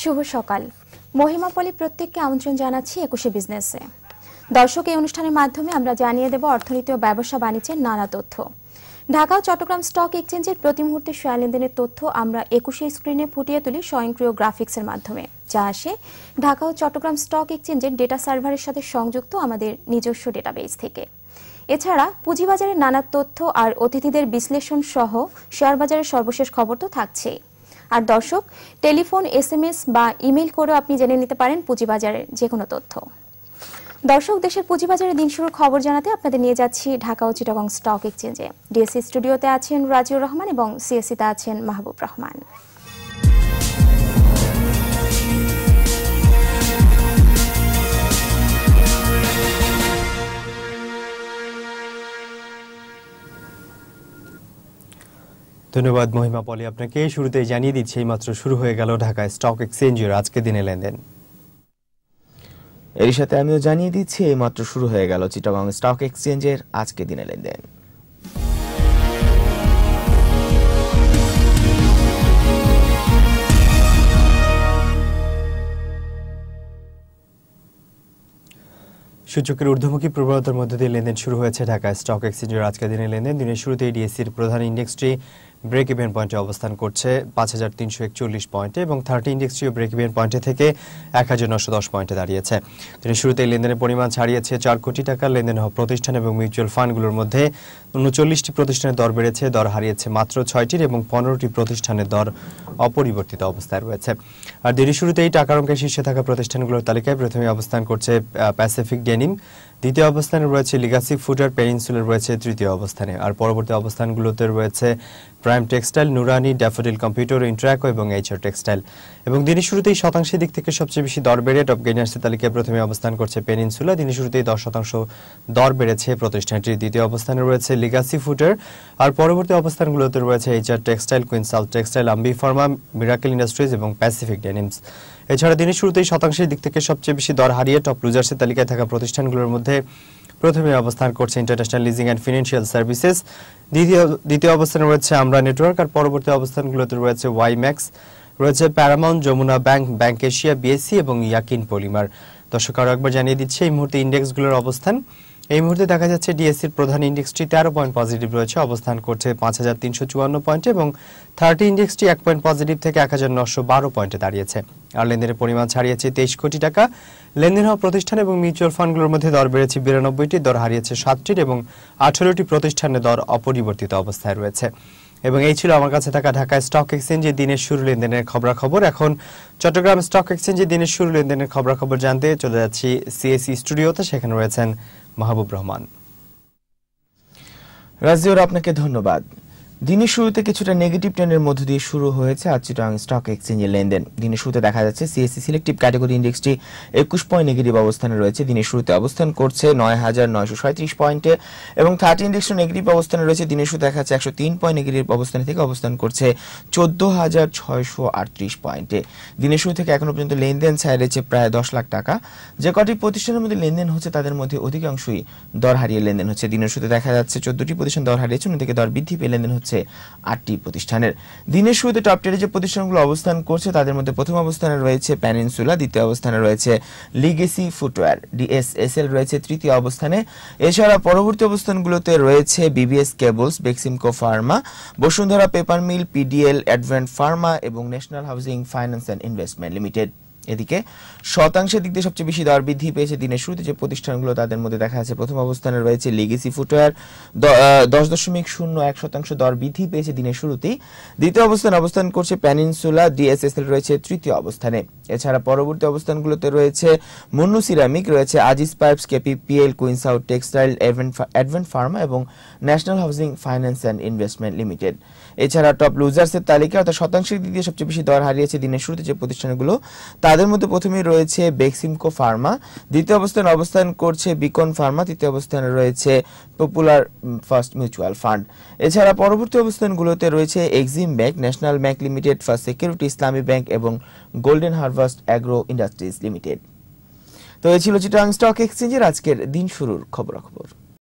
শুভ সকাল। মহিমাপলি প্রত্যেককে আমন্ত্রণ জানাচ্ছি একুশে বিজনেসে। দর্শক, এই অনুষ্ঠানের মাধ্যমে আমরা জানিয়ে দেব অর্থনীতি ও ব্যবসা বাণিজ্যের নানা তথ্য। ঢাকা ও চট্টগ্রাম স্টক এক্সচেঞ্জের প্রতি মুহূর্তে শেয়ার লেনদেনের তথ্য আমরা একুশে স্ক্রিনে ফুটিয়ে তুলি স্বয়ংক্রিয় গ্রাফিক্সের মাধ্যমে। যা আসে ঢাকা ও চট্টগ্রাম স্টক এক্সচেঞ্জের ডেটা সার্ভারের সাথে সংযুক্ত আমাদের নিজস্ব ডেটাবেস থেকে। এছাড়া পুঁজিবাজারের নানা তথ্য আর অতিথিদের বিশ্লেষণ সহ শেয়ার বাজারের সর্বশেষ খবর তো থাকছেই। আর দর্শক, টেলিফোন, এসএমএস বা ইমেল করেও আপনি জেনে নিতে পারেন পুঁজিবাজারের যে কোনো তথ্য। দর্শক, দেশের পুঁজিবাজারের দিন শুরু খবর জানাতে আপনাদের নিয়ে যাচ্ছি ঢাকা ও চিটাগং স্টক এক্সচেঞ্জে। ডিএসসি স্টুডিওতে আছেন রাজিউর রহমান এবং সিএসসিতে আছেন মাহবুব রহমান। ধন্যবাদ মহিমা পলি। আপনাকে শুরুতেই জানিয়ে দিচ্ছি এইমাত্র শুরু হয়ে গেল ঢাকায় স্টক এক্সচেঞ্জের আজকে দিনে লেনদেন। এরই সাথে আমিও জানিয়ে দিচ্ছি এইমাত্র শুরু হয়ে গেল চিটাগং স্টক এক্সচেঞ্জের আজকে দিনে লেনদেন। সূচকের ঊর্ধ্বমুখী প্রবণতার মধ্যে দিয়ে লেনদেন শুরু হয়েছে ঢাকা স্টক এক্সচেঞ্জের আজকের দিনের লেনদেন। দিনের শুরুতেই ডিএসসির প্রধান ইন্ডেক্সটি ব্রেক ইভেন পয়েন্টে অবস্থান করছে পাঁচ হাজার তিনশো একচল্লিশ পয়েন্টে এবং থার্টি ইন্ডেক্সটিও ব্রেক ইভেন পয়েন্টে থেকে এক হাজার নশো দশ পয়েন্টে দাঁড়িয়েছে। দিনের শুরুতেই লেনদেনের পরিমাণ ছাড়িয়েছে চার কোটি টাকা। লেনদেন হওয়া প্রতিষ্ঠান এবং মিউচুয়াল ফান্ডগুলোর মধ্যে উনচল্লিশটি প্রতিষ্ঠানের দর বেড়েছে, দর হারিয়েছে মাত্র ছয়টির এবং পনেরোটি প্রতিষ্ঠানের দর অপরিবর্তিত অবস্থায় রয়েছে। আর দিনের শুরুতেই টাকার অঙ্কের শীর্ষে থাকা প্রতিষ্ঠানগুলোর তালিকায় প্রথমে অবস্থান করছে প্যাসিফিক ডেনিম দ্বিতীয় অবস্থানে রয়েছে লিগাসি ফুটার পেনিনসুলার রয়েছে তৃতীয় অবস্থানে। আর পরবর্তী অবস্থানগুলোতে রয়েছে Prime Textile Nurani Daffodil Computer Intraco এবং এইচআর টেক্সটাইল এবং দিনের শুরুতেই শতাংশের দিক থেকে সবচেয়ে বেশি দর বেড়ে টপ গেইনার্সের তালিকায় প্রথমে অবস্থান করছে পেনিনসুলা দিনের শুরুতেই দশ শতাংশ দর বেড়েছে প্রতিষ্ঠানটির। দ্বিতীয় অবস্থানে রয়েছে লিগাসি ফুটার আর পরবর্তী অবস্থানগুলোতে রয়েছে HR Textile Queen South Textile Ambee Pharma Miracle Industries এবং প্যাসিফিক ডেনিমস এছাড়া দিনের শুরুতেই শতাংশের দিক থেকে সবচেয়ে বেশি দর হারিয়ে টপ লুজার্সের তালিকায় থাকা প্রতিষ্ঠানগুলোর মধ্যে প্রথমে অবস্থান করছে International Leasing and Financial Services দ্বিতীয় দ্বিতীয় অবস্থানে রয়েছে আমরা নেটওয়ার্ক আর পরবর্তী অবস্থানগুলোতে রয়েছে ওয়াইম্যাক্স রয়েছে Paramount Jamuna Bank Bank Asia, BSC এবং ইয়াকিন পলিমার। দর্শক, আরও একবার জানিয়ে দিচ্ছে, এই মুহূর্তে ইন্ডেক্সগুলোর অবস্থান। এই মুহূর্তে দেখা যাচ্ছে ডিএসসির প্রধান ইন্ডেক্সটি তেরো পয়েন্ট পজিটিভ রয়েছে, অবস্থান করছে পাঁচ হাজার তিনশো চুয়ান্ন পয়েন্টে এবং থার্টি ইন্ডেক্সটি এক পয়েন্ট পজিটিভ থেকে এক হাজার নশো বারো পয়েন্টে দাঁড়িয়েছে। আর লেনদেনের পরিমাণ ছাড়িয়েছে তেইশ কোটি টাকা। লেনদেন হওয়া প্রতিষ্ঠান এবং মিউচুয়াল ফান্ডগুলোর মধ্যে দর বেড়েছে বিরানব্বইটি, দর হারিয়েছে সাতটির এবং আঠারোটি প্রতিষ্ঠানের দর অপরিবর্তিত অবস্থায় রয়েছে। এবং এই ছিল আমার কাছে থাকা ঢাকা স্টক এক্সচেঞ্জে দিনের শুরু লেনদেনের খবরাখবর। এখন চট্টগ্রাম স্টক এক্সচেঞ্জে দিনের শুরু লেনদেনের খবরাখবর জানতে চলে যাচ্ছি সিএসি স্টুডিওতে সেখানে রয়েছেন মাহবুব রহমান। রাজিউর, আপনাকে ধন্যবাদ। দিনের শুরুতে কিছুটা নেগেটিভ ট্রেন্ডের মধ্য দিয়ে শুরু হয়েছে আজ চিটাং স্টক এক্সচেঞ্জের লেনদেন। দিনের শুরুতে দেখা যাচ্ছে সিএসসি সিলেক্টিভ ক্যাটাগরি ইন্ডেক্সটি একুশ পয়েন্ট নেগেটিভ অবস্থানে রয়েছে। দিনের শুরুতে অবস্থান করছে নয় হাজার নয়শো সাঁত্রিশ পয়েন্টে এবং থার্টি ইন্ডেক্সও নেগেটিভ অবস্থানে রয়েছে। দিনের শুরুতে দেখা যাচ্ছে একশো তিন পয়েন্ট নেগেটিভ অবস্থানে থেকে অবস্থান করছে চোদ্দ হাজার ছয়শো আটত্রিশ পয়েন্টে দিনের শুরু থেকে এখনও পর্যন্ত লেনদেন ছাড়িয়েছে প্রায় দশ লাখ টাকা। যে কটি প্রতিষ্ঠানের মধ্যে লেনদেন হচ্ছে তাদের মধ্যে অধিকাংশই দর হারিয়ে লেনদেন হচ্ছে। দিনের শুরুতে দেখা যাচ্ছে চোদ্দটি প্রতিষ্ঠান দর হারিয়েছে, অন্যদিকে দর বৃদ্ধি পেয়ে লেনদেন হচ্ছে আটটি প্রতিষ্ঠানের। দিনের শুরুতে টপ টেনে যে প্রতিষ্ঠানগুলো অবস্থান করছে, তাদের মধ্যে প্রথম অবস্থানে রয়েছে প্যানিনসুলা দ্বিতীয় অবস্থানে রয়েছে লিগেসি ফুটওয়্যার ডিএসএসএল রয়েছে, তৃতীয় অবস্থানে। এছাড়া পরবর্তী অবস্থানগুলোতে রয়েছে BBS Cables Beximco Pharma Bashundhara Paper Mill PDL Advent Pharma এবং National Housing Finance and Investment Limited এদিকে শতাংশের দিক দিয়ে সবচেয়ে বেশি দর বৃদ্ধি পেয়েছে দিনের শুরুতে যে প্রতিষ্ঠানগুলো, তাদের মধ্যে দেখা যাচ্ছে প্রথম অবস্থানে রয়েছে লিগেসি ফুটওয়্যার দশ দশমিক শূন্য এক শতাংশ দর বৃদ্ধি পেয়েছে দিনের শুরুতেই। দ্বিতীয় অবস্থানে অবস্থান করছে প্যানিনসুলা ডিএসএসএল রয়েছে তৃতীয় অবস্থানে। এছাড়া পরবর্তী অবস্থানগুলোতে রয়েছে মুন্নু সিরামিক, রয়েছে Aziz pipes KPPL queens out textile advent pharma এবং national housing finance and investment limited. এছাড়া টপ লুজার্সের তালিকা, অর্থাৎ শতাংশের দিক দিয়ে সবচেয়ে বেশি দর হারিয়েছে দিনের শুরুতে যে প্রতিষ্ঠানগুলো, তাদের মধ্যে প্রথমেই রয়েছে বেক্সিমকো ফার্মা। দ্বিতীয় অবস্থানে অবস্থান করছে বিকন ফার্মা, তৃতীয় অবস্থানে রয়েছে পপুলার ফার্স্ট মিউচুয়াল ফান্ড। এছাড়া পরবর্তী অবস্থানগুলোতে রয়েছে Exim bank, national bank limited, first security, Islami bank এবং golden harvest agro industries limited তো এই ছিল চিটাং স্টক এক্সচেঞ্জের আজকের দিন শুরুর খবরাখবর।